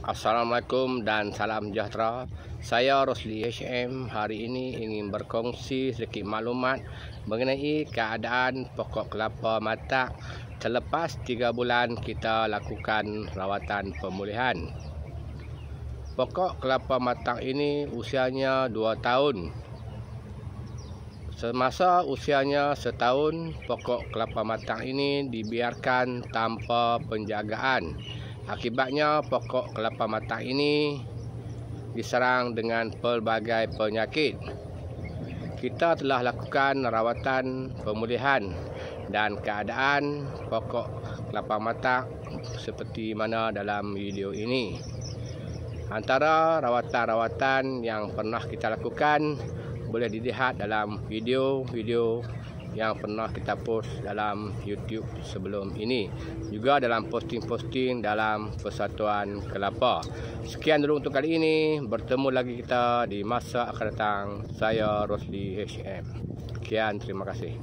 Assalamualaikum dan salam sejahtera. Saya Rosli HM hari ini ingin berkongsi sedikit maklumat mengenai keadaan pokok kelapa matak selepas 3 bulan kita lakukan rawatan pemulihan. Pokok kelapa matak ini usianya 2 tahun. Semasa usianya setahun, pokok kelapa matak ini dibiarkan tanpa penjagaan Akibatnya pokok kelapa matang ini diserang dengan pelbagai penyakit. Kita telah lakukan rawatan pemulihan dan keadaan pokok kelapa matang seperti mana dalam video ini. Antara rawatan-rawatan yang pernah kita lakukan boleh dilihat dalam video-video yang pernah kita post dalam YouTube sebelum ini juga dalam posting-posting dalam Persatuan Kelapa. Sekian dulu untuk kali ini. Bertemu lagi kita di masa akan datang. Saya Rosli HM. Sekian, terima kasih.